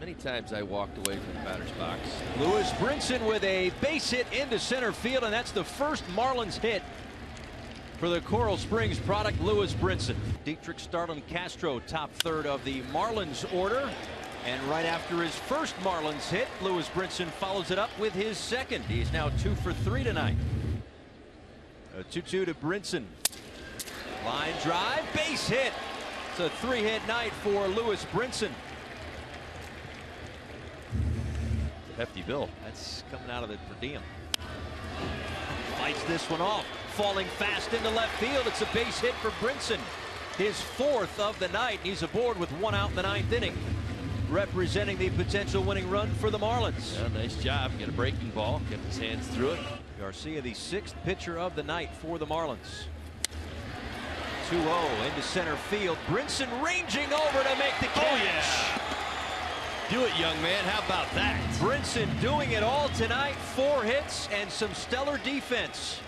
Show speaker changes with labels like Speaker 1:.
Speaker 1: Many times I walked away from the batter's box.
Speaker 2: Lewis Brinson with a base hit into center field, and that's the first Marlins hit for the Coral Springs product, Lewis Brinson. Dietrich Starlin Castro, top third of the Marlins order. And right after his first Marlins hit, Lewis Brinson follows it up with his second. He's now two for three tonight. A 2 2 to Brinson. Line drive, base hit. It's a three hit night for Lewis Brinson. Hefty bill. That's coming out of the per diem. Fights this one off. Falling fast into left field. It's a base hit for Brinson. His fourth of the night. He's aboard with one out in the ninth inning. Representing the potential winning run for the Marlins.
Speaker 1: Yeah, nice job. Get a breaking ball. Get his hands through it.
Speaker 2: Garcia, the sixth pitcher of the night for the Marlins. 2-0 into center field. Brinson ranging over to make the catch.
Speaker 3: Oh, yeah. Do it, young man. How about that?
Speaker 2: Brinson doing it all tonight. Four hits and some stellar defense.